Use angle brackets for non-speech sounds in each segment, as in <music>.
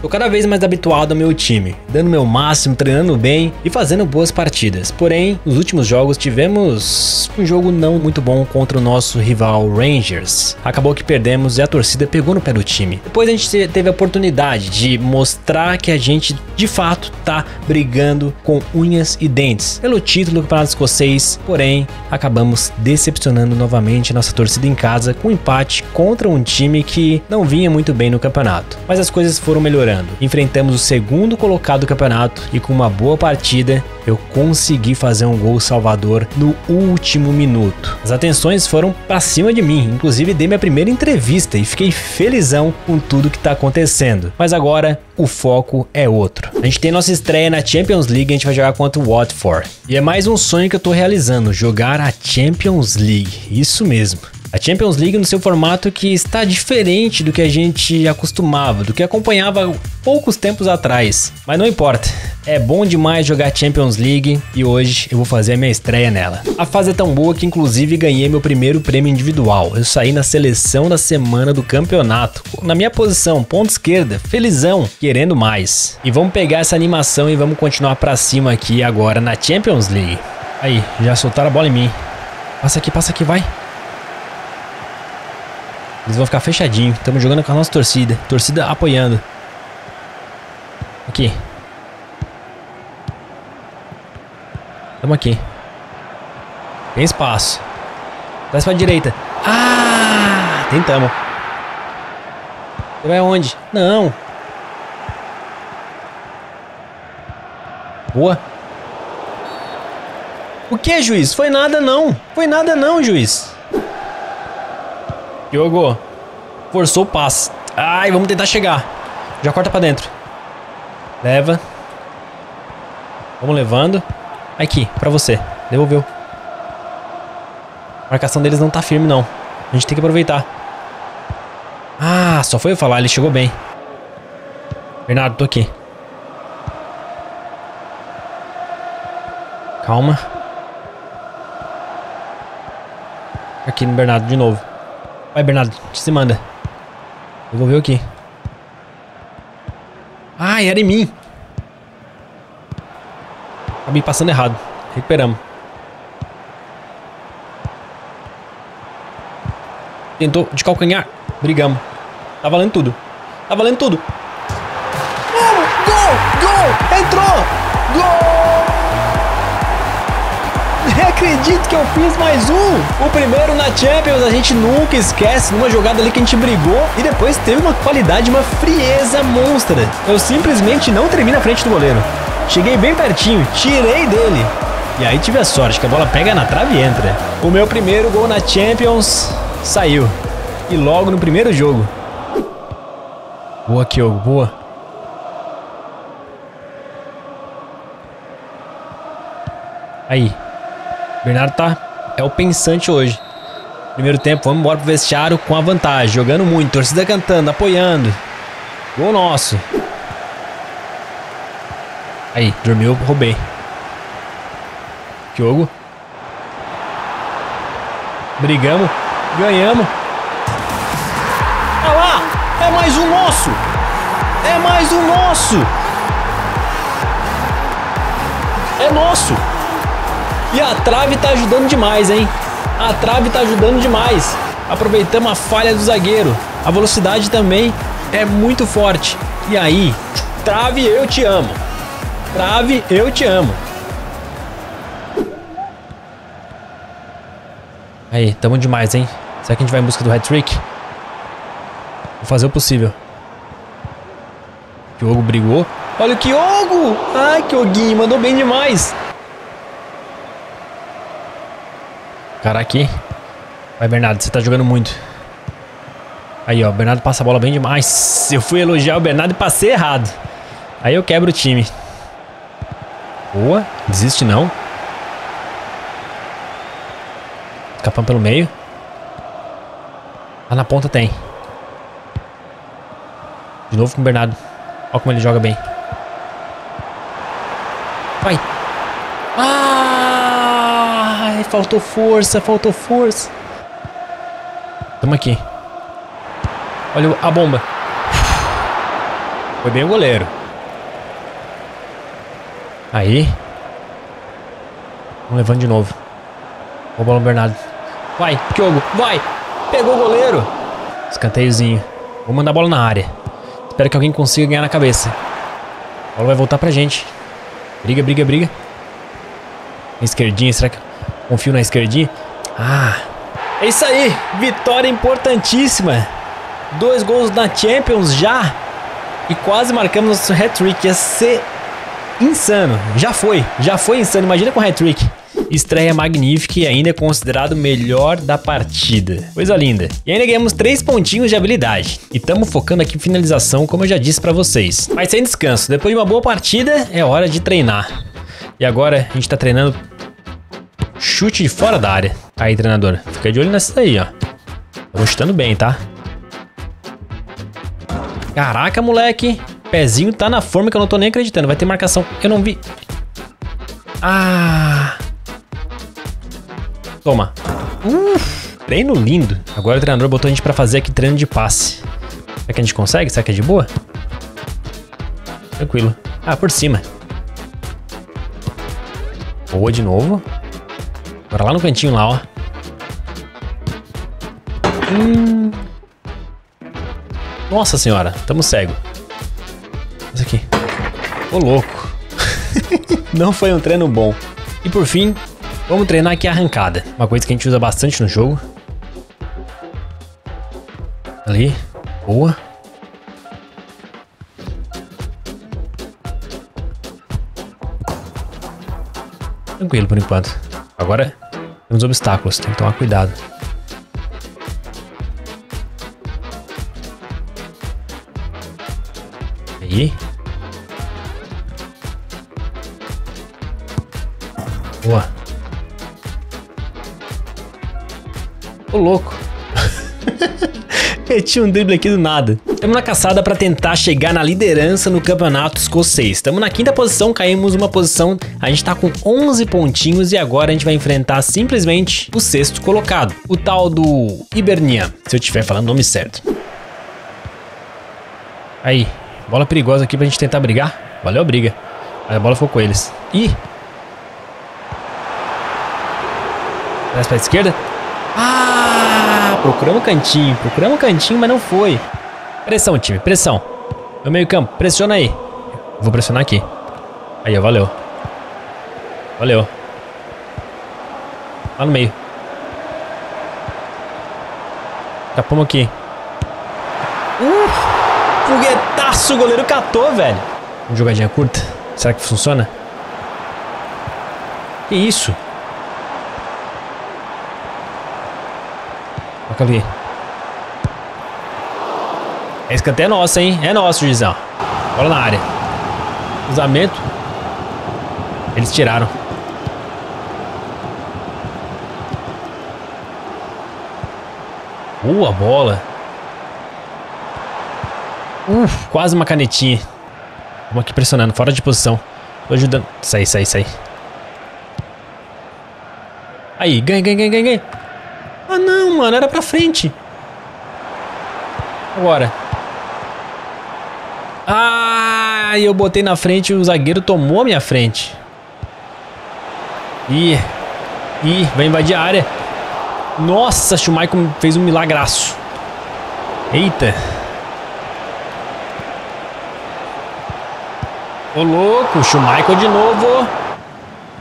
Tô cada vez mais habituado ao meu time, dando meu máximo, treinando bem e fazendo boas partidas. Porém, nos últimos jogos tivemos um jogo não muito bom contra o nosso rival Rangers. Acabou que perdemos e a torcida pegou no pé do time. Depois a gente teve a oportunidade de mostrar que a gente de fato tá brigando com unhas e dentes pelo título do Campeonato Escocês, porém acabamos decepcionando novamente nossa torcida em casa com um empate contra um time que não vinha muito bem no campeonato. Mas as coisas foram melhorando. Enfrentamos o segundo colocado do campeonato e com uma boa partida eu consegui fazer um gol salvador no último minuto. As atenções foram para cima de mim, inclusive dei minha primeira entrevista e fiquei felizão com tudo que tá acontecendo. Mas agora o foco é outro. A gente tem nossa estreia na Champions League, a gente vai jogar contra o Watford. E é mais um sonho que eu tô realizando, jogar a Champions League. Isso mesmo. A Champions League no seu formato que está diferente do que a gente acostumava, do que acompanhava poucos tempos atrás. Mas não importa, é bom demais jogar Champions League e hoje eu vou fazer a minha estreia nela. A fase é tão boa que inclusive ganhei meu primeiro prêmio individual. Eu saí na seleção da semana do campeonato, na minha posição, ponta esquerda, felizão, querendo mais. E vamos pegar essa animação e vamos continuar para cima aqui agora na Champions League. Aí, já soltaram a bola em mim. Passa aqui, passa aqui, vai. Eles vão ficar fechadinho. Estamos jogando com a nossa torcida. Torcida apoiando. Aqui. Estamos aqui. Tem espaço. Desce pra direita. Ah! Tentamos. Você vai aonde? Não. Boa. O que, juiz? Foi nada não. Foi nada não, juiz. Diogo. Forçou o passe. Ai, vamos tentar chegar. Já corta pra dentro. Leva. Vamos levando. Aqui, pra você. Devolveu. A marcação deles não tá firme, não. A gente tem que aproveitar. Ah, só foi eu falar. Ele chegou bem. Bernardo, tô aqui. Calma. Aqui no Bernardo de novo. Vai, Bernardo. Se manda. Devolveu aqui. Ai, era em mim. Acabei passando errado. Recuperamos. Tentou de calcanhar. Brigamos. Tá valendo tudo. Tá valendo tudo. Gol! Gol! Entrou! Acredito que eu fiz mais um. O primeiro na Champions, a gente nunca esquece. Numa jogada ali que a gente brigou e depois teve uma qualidade, uma frieza monstra. Eu simplesmente não tremi na frente do goleiro. Cheguei bem pertinho, tirei dele. E aí tive a sorte que a bola pega na trave e entra. O meu primeiro gol na Champions saiu. E logo no primeiro jogo. Boa, Kyogo, boa. Aí. Bernardo tá. É o pensante hoje. Primeiro tempo, vamos embora pro vestiário com a vantagem. Jogando muito, torcida cantando, apoiando. Gol nosso. Aí, dormiu, roubei. Diogo. Brigamos, ganhamos. Olha lá, é mais um nosso. É mais um nosso. É nosso. E a trave tá ajudando demais, hein? A trave tá ajudando demais. Aproveitamos a falha do zagueiro. A velocidade também é muito forte. E aí, trave, eu te amo. Trave, eu te amo. Aí, tamo demais, hein? Será que a gente vai em busca do hat-trick? Vou fazer o possível. Diogo brigou. Olha o Kyogo! Ai, Kyoguinho, mandou bem demais. Cara, aqui. Vai, Bernardo, você tá jogando muito. Aí, ó, o Bernardo passa a bola bem demais. Eu fui elogiar o Bernardo e passei errado. Aí eu quebro o time. Boa, desiste não. Escapando pelo meio. Lá na ponta tem. De novo com o Bernardo. Olha como ele joga bem. Vai. Ah, faltou força, faltou força. Tamo aqui. Olha a bomba. Foi bem o goleiro. Aí. Vamos levando de novo. O bola Bernardo. Vai, Kyogo, vai! Pegou o goleiro. Escanteiozinho. Vou mandar a bola na área. Espero que alguém consiga ganhar na cabeça. A bola vai voltar pra gente. Briga, briga, briga. Esquerdinha, será que confio na esquerdinha? Ah, é isso aí. Vitória importantíssima. Dois gols na Champions já. E quase marcamos nosso hat-trick. Ia ser insano. Já foi, já foi insano. Imagina com hat-trick. Estreia magnífica e ainda é considerado o melhor da partida. Coisa linda. E ainda ganhamos 3 pontinhos de habilidade. E estamos focando aqui em finalização, como eu já disse para vocês. Mas sem descanso. Depois de uma boa partida, é hora de treinar. E agora a gente tá treinando chute de fora da área. Aí, treinador, fica de olho nessa daí, ó. Tô chutando bem, tá? Caraca, moleque. Pezinho tá na forma que eu não tô nem acreditando. Vai ter marcação. Eu não vi. Ah. Toma. Uf, treino lindo. Agora o treinador botou a gente pra fazer aqui treino de passe. Será que a gente consegue? Será que é de boa? Tranquilo. Ah, por cima. Boa de novo. Agora lá no cantinho lá, ó. Hum. Nossa senhora, tamo cego. Isso aqui. Ô louco. <laughs> Não foi um treino bom. E por fim, vamos treinar aqui a arrancada. Uma coisa que a gente usa bastante no jogo. Ali. Boa. Tranquilo por enquanto. Agora temos obstáculos, tem que tomar cuidado. Aí. Boa. Ô louco. <laughs> Meti um drible aqui do nada. Estamos na caçada para tentar chegar na liderança no campeonato escocês. Estamos na quinta posição, caímos uma posição. A gente tá com 11 pontinhos e agora a gente vai enfrentar simplesmente o sexto colocado, o tal do Hibernian, se eu estiver falando o nome certo. Aí, bola perigosa aqui pra gente tentar brigar. Valeu a briga. Aí a bola ficou com eles. Ih! Mais pra esquerda. Ah! Procuramos cantinho, procuramos cantinho, mas não foi. Pressão, time, pressão. No meio campo, pressiona aí. Vou pressionar aqui. Aí, ó, valeu. Valeu. Lá no meio. Capamos aqui. Uh! Foguetaço, o goleiro catou, velho. Uma jogadinha curta. Será que funciona? Que isso? Toca ali. É escanteio é nosso, hein? É nosso, juizão. Bola na área. Cruzamento. Eles tiraram. Boa bola. Uf, quase uma canetinha. Vamos aqui pressionando, fora de posição. Tô ajudando. Sai, sai, sai. Aí, ganha, ganha, ganha, ganha. Ah, não, mano. Era pra frente. Agora. Ah, eu botei na frente e o zagueiro tomou a minha frente. Ih. Ih, vai invadir a área. Nossa, Schumacher fez um milagraço. Eita. Ô louco, Schumacher de novo.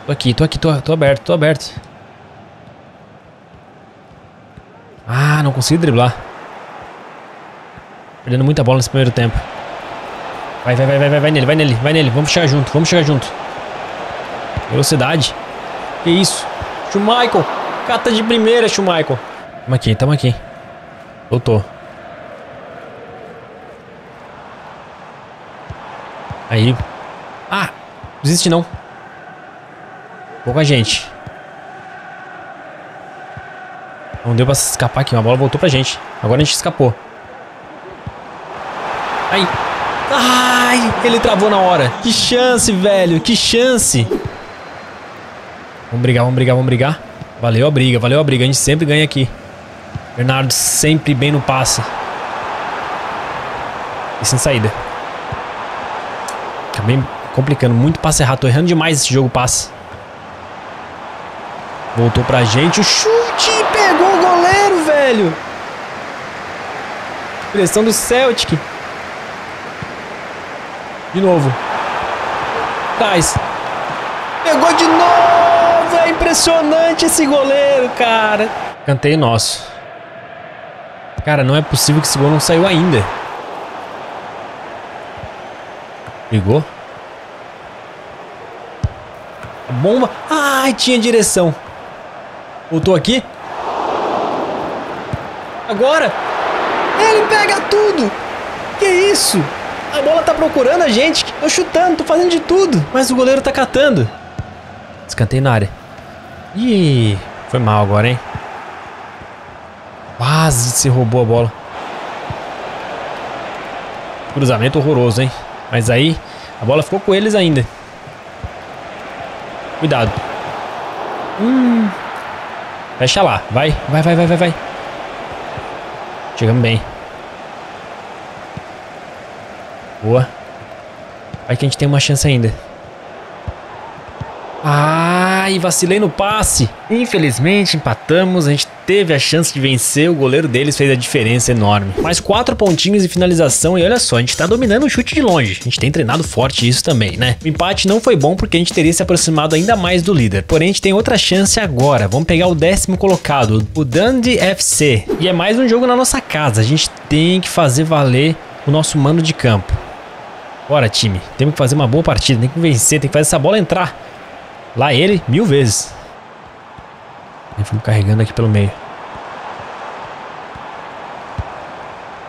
Tô aqui, tô aqui, tô, tô aberto, tô aberto. Ah, não consigo driblar. Perdendo muita bola nesse primeiro tempo. Vai, vai, vai, vai, vai, nele, vai nele, vai nele. Vamos chegar junto, vamos chegar junto. Velocidade. Que isso? Schumacher. Cata de primeira, Schumacher. Tamo aqui, tamo aqui. Voltou. Aí. Ah! Desiste não. Pouca gente. Não deu pra escapar aqui. Uma bola voltou pra gente. Agora a gente escapou. Ai. Ai, ele travou na hora. Que chance, velho. Que chance. Vamos brigar, vamos brigar, vamos brigar. Valeu a briga, valeu a briga. A gente sempre ganha aqui. Bernardo sempre bem no passe. E sem saída. Vem complicando. Muito passe errado. Tô errando demais esse jogo passe. Voltou pra gente. O chute! Pegou o goleiro, velho! Pressão do Celtic. De novo. Traz. Pegou de novo! É impressionante esse goleiro, cara. Cantei nosso. Cara, não é possível que esse gol não saiu ainda. Ligou? A bomba. Ai, tinha direção. Voltou aqui. Agora. Ele pega tudo. Que isso? A bola tá procurando a gente. Tô chutando, tô fazendo de tudo. Mas o goleiro tá catando. Escantei na área. Ih, foi mal agora, hein? Quase se roubou a bola. Cruzamento horroroso, hein? Mas aí, a bola ficou com eles ainda. Cuidado. Hum. Fecha lá. Vai, vai, vai, vai, vai, vai. Chegamos bem. Boa. Vai que a gente tem uma chance ainda. Ai, vacilei no passe. Infelizmente, empatamos. A gente teve a chance de vencer. O goleiro deles fez a diferença enorme. Mais quatro pontinhos e finalização. E olha só, a gente tá dominando o chute de longe. A gente tem treinado forte isso também, né? O empate não foi bom porque a gente teria se aproximado ainda mais do líder. Porém, a gente tem outra chance agora. Vamos pegar o décimo colocado, o Dundee FC. E é mais um jogo na nossa casa. A gente tem que fazer valer o nosso mano de campo. Bora, time. Temos que fazer uma boa partida. Tem que vencer, tem que fazer essa bola entrar. Lá ele, mil vezes. E carregando aqui pelo meio.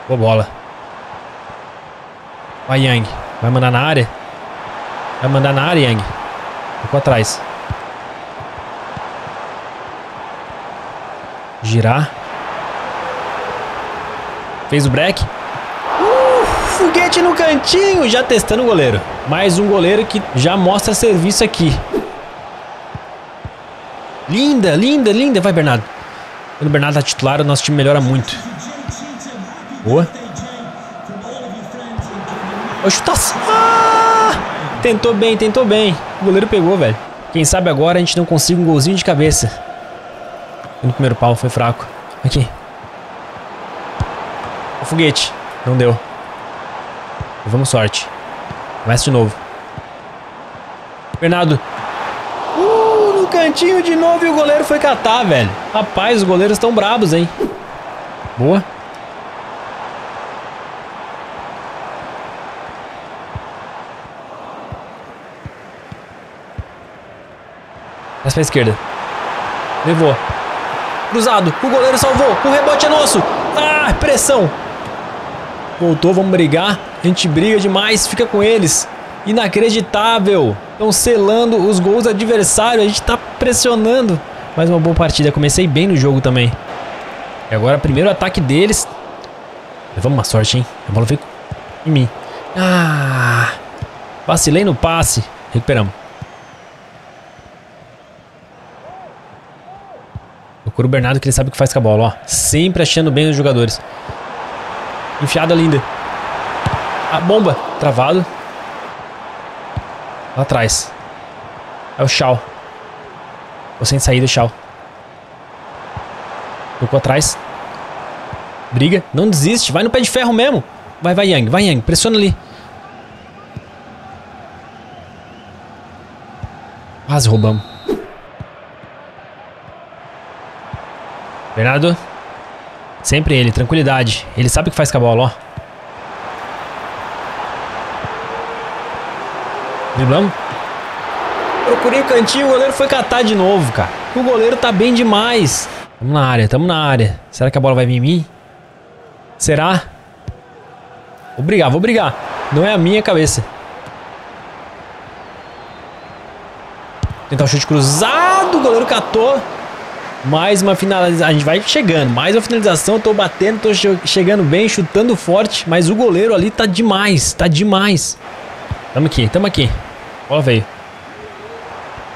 Boa bola. Vai, Yang. Vai mandar na área? Vai mandar na área, Yang. Ficou atrás. Girar. Fez o break. Foguete no cantinho, já testando o goleiro. Mais um goleiro que já mostra serviço aqui. Linda, linda, linda. Vai, Bernardo. Quando o Bernardo tá titular, o nosso time melhora muito. Boa. Olha chutar. Ah! Tentou bem, tentou bem. O goleiro pegou, velho. Quem sabe agora a gente não consiga um golzinho de cabeça. No primeiro pau foi fraco. Aqui. O foguete. Não deu. Vamos sorte. Começa de novo. Bernardo cantinho de novo e o goleiro foi catar, velho. Rapaz, os goleiros estão brabos, hein? Boa. Mais pra esquerda. Levou. Cruzado. O goleiro salvou. O rebote é nosso. Ah, pressão. Voltou, vamos brigar. A gente briga demais, fica com eles. Inacreditável. Estão selando os gols adversários. A gente está pressionando. Mais uma boa partida. Comecei bem no jogo também. E agora, primeiro ataque deles. Levamos uma sorte, hein? A bola veio em mim. Ah! Vacilei no passe. Recuperamos. Procura o Bernardo que ele sabe o que faz com a bola, ó. Sempre achando bem os jogadores. Enfiada linda. A bomba. Travado. Lá atrás. É o Shao. Tô sem saída, Shao. Tocou atrás. Briga. Não desiste. Vai no pé de ferro mesmo. Vai, vai, Yang. Vai, Yang. Pressiona ali. Quase roubamos. Bernardo. Sempre ele. Tranquilidade. Ele sabe o que faz com a bola, ó. Driblamos. Procurei o cantinho, o goleiro foi catar de novo, cara. O goleiro tá bem demais. Tamo na área, tamo na área. Será que a bola vai vir em mim? Será? Vou brigar, vou brigar. Não é a minha cabeça. Tentar o um chute cruzado, o goleiro catou. Mais uma finalização. A gente vai chegando. Mais uma finalização. Tô batendo, tô chegando bem, chutando forte. Mas o goleiro ali tá demais. Tá demais. Tamo aqui, tamo aqui. Ó, veio.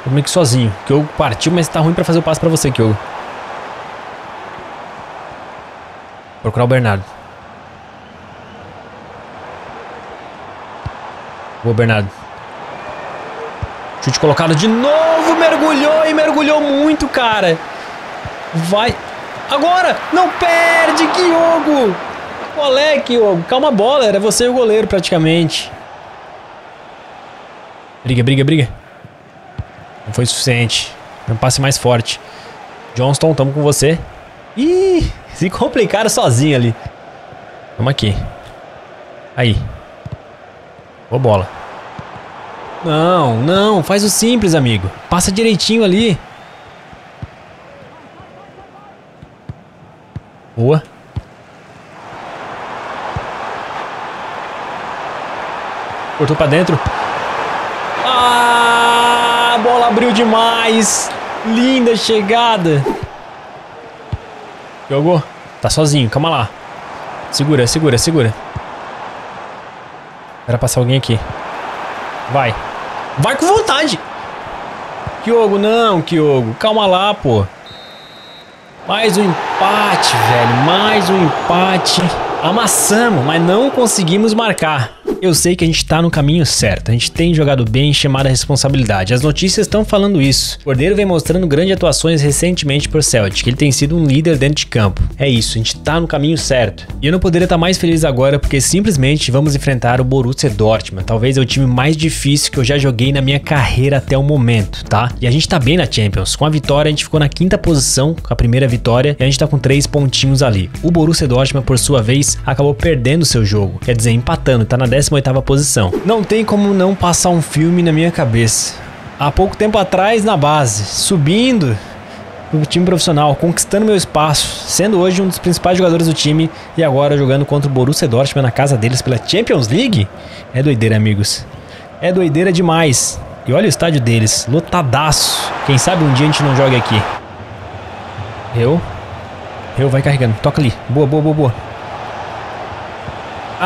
Tô meio que sozinho. Kyogo partiu, mas tá ruim pra fazer o passo pra você, Kyogo. Procurar o Bernardo. Boa, Bernardo. Chute colocado de novo, mergulhou e mergulhou muito, cara. Vai. Agora! Não perde, Kyogo! É, Kyogo? Calma a bola, era você e o goleiro praticamente. Briga, briga, briga. Não foi suficiente. Um passe mais forte. Johnston, tamo com você. Ih, <laughs> se complicaram sozinho ali. Tamo aqui. Aí. Boa bola. Não, não, faz o simples, amigo. Passa direitinho ali. Boa. Cortou pra dentro. Ah, a bola abriu demais. Linda chegada. Jogou. Tá sozinho, calma lá. Segura, segura, segura. Era passar alguém aqui. Vai. Vai com vontade. Kyogo, não, Kyogo. Calma lá, pô. Mais um empate, velho. Mais um empate. Amassamos, mas não conseguimos marcar. Eu sei que a gente tá no caminho certo, a gente tem jogado bem e chamado a responsabilidade. As notícias estão falando isso. O Cordeiro vem mostrando grandes atuações recentemente por Celtic, ele tem sido um líder dentro de campo. É isso, a gente tá no caminho certo. E eu não poderia estar tá mais feliz agora porque simplesmente vamos enfrentar o Borussia Dortmund, talvez é o time mais difícil que eu já joguei na minha carreira até o momento, tá? E a gente tá bem na Champions. Com a vitória, a gente ficou na quinta posição, com a primeira vitória, e a gente tá com três pontinhos ali. O Borussia Dortmund, por sua vez, acabou perdendo seu jogo, quer dizer, empatando, tá na 18ª posição. Não tem como não passar um filme na minha cabeça. Há pouco tempo atrás na base, subindo no time profissional, conquistando meu espaço, sendo hoje um dos principais jogadores do time e agora jogando contra o Borussia Dortmund na casa deles pela Champions League. É doideira, amigos. É doideira demais. E olha o estádio deles, lotadaço. Quem sabe um dia a gente não joga aqui. Eu. Eu vai carregando. Toca ali. Boa, boa, boa, boa.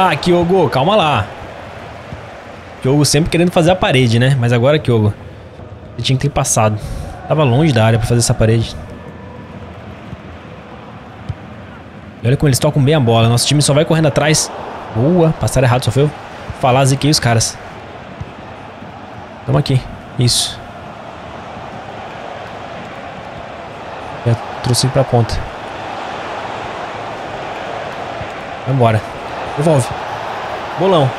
Ah, Kyogo, calma lá. Kyogo sempre querendo fazer a parede, né? Mas agora, Kyogo, você tinha que ter passado. Tava longe da área pra fazer essa parede. E olha como eles tocam bem a bola. Nosso time só vai correndo atrás. Boa, passaram errado, só foi eu falar ziquei os caras. Tamo aqui. Isso. Já trouxe pra ponta. Vambora. Devolve. Bolão.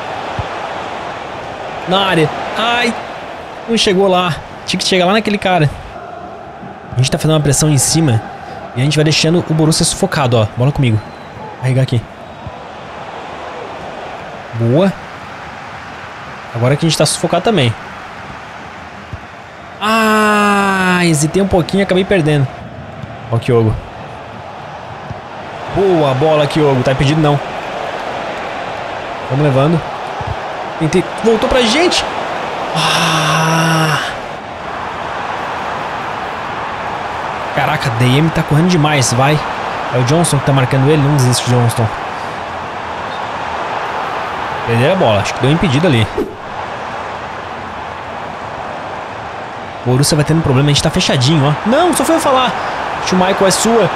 Na área. Ai. Não chegou lá. Tinha que chegar lá naquele cara. A gente tá fazendo uma pressão em cima. E a gente vai deixando o Borussia sufocado, ó. Bola comigo. Carregar aqui. Boa. Agora que a gente tá sufocado também. Ah, hesitei um pouquinho e acabei perdendo. Ó o Kyogo. Boa bola, Kyogo. Tá impedido não. Vamos levando. Tentei. Voltou pra gente. Ah. Caraca, DM tá correndo demais. Vai. É o Johnson que tá marcando ele. Não desiste, Johnston. Perderam a bola. Acho que deu impedido ali. O Borussia vai tendo problema. A gente tá fechadinho, ó. Não, só foi eu falar. Michael é sua.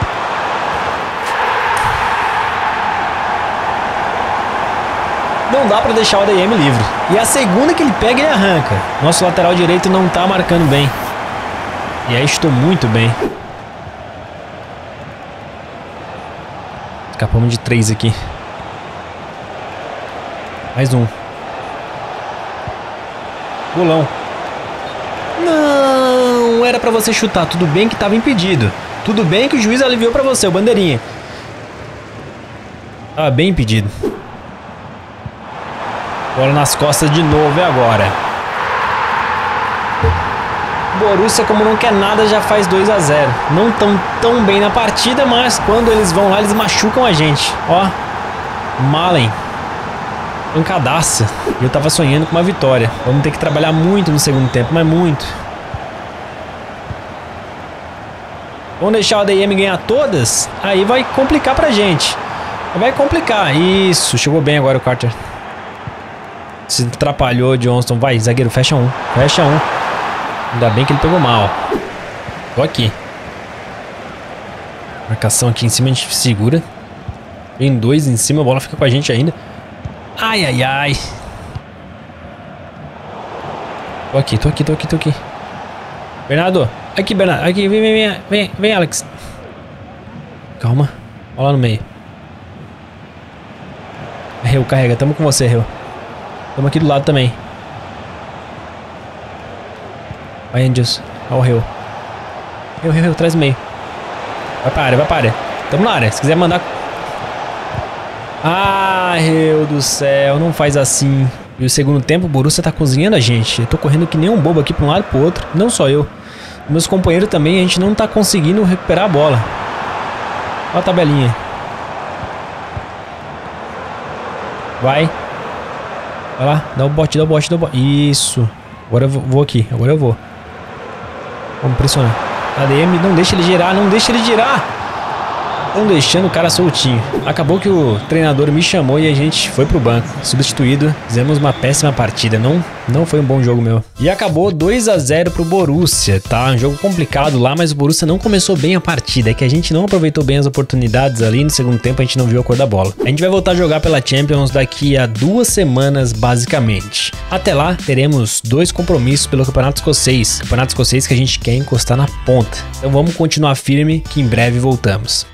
Não dá para deixar o ADM livre. E a segunda que ele pega, ele arranca. Nosso lateral direito não tá marcando bem. E aí estou muito bem. Escapamos de três aqui. Mais um. Bolão. Não, era para você chutar. Tudo bem que tava impedido. Tudo bem que o juiz aliviou para você, o bandeirinha. Tava bem impedido. Bola nas costas de novo, é agora. Borussia, como não quer nada, já faz 2 a 0 Não tão tão bem na partida, mas quando eles vão lá, eles machucam a gente. Ó, Malen. Pancadaça. Eu tava sonhando com uma vitória. Vamos ter que trabalhar muito no segundo tempo, mas muito. Vamos deixar o ADM ganhar todas? Aí vai complicar pra gente. Vai complicar. Isso, chegou bem agora o Carter. Se atrapalhou, Johnston. Vai, zagueiro, fecha um. Fecha um. Ainda bem que ele pegou mal. Tô aqui. Marcação aqui em cima, a gente segura. Tem dois em cima, a bola fica com a gente ainda. Ai, ai, ai. Tô aqui, tô aqui, tô aqui, tô aqui. Bernardo, aqui, Bernardo. Aqui, vem, vem, vem, vem, vem, Alex. Calma. Olha lá no meio. Rio, carrega. Tamo com você, Rio. Tamo aqui do lado também. Vai, Angels. Olha o Rio, traz meio. Vai pra área, vai pra área. Tamo na área. Se quiser mandar... Ah, Rio do céu. Não faz assim. E o segundo tempo, o Borussia tá cozinhando a gente. Eu tô correndo que nem um bobo aqui pra um lado e pro outro. Não só eu. Meus companheiros também, a gente não tá conseguindo recuperar a bola. Olha a tabelinha. Vai. Vai lá, dá o bote, dá o bote, dá o bote. Isso. Agora eu vou aqui, agora eu vou. Vamos pressionar. ADM, não deixa ele girar, não deixa ele girar. Estão deixando o cara soltinho. Acabou que o treinador me chamou e a gente foi pro banco. Substituído, fizemos uma péssima partida. Não, não foi um bom jogo meu. E acabou 2 a 0 pro Borussia, tá? Um jogo complicado lá, mas o Borussia não começou bem a partida. É que a gente não aproveitou bem as oportunidades ali. No segundo tempo a gente não viu a cor da bola. A gente vai voltar a jogar pela Champions daqui a duas semanas, basicamente. Até lá, teremos dois compromissos pelo Campeonato Escocês. Campeonato Escocês que a gente quer encostar na ponta. Então vamos continuar firme que em breve voltamos.